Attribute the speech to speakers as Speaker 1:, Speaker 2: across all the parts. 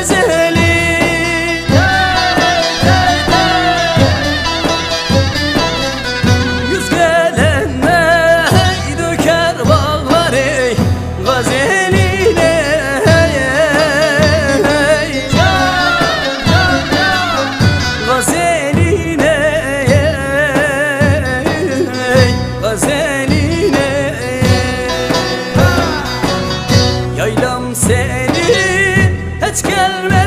Speaker 1: ezeli Yüz gelenle döker bağları gazeline Gazeline Gazeline Yaylam seni geç gelme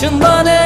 Speaker 1: 什么的。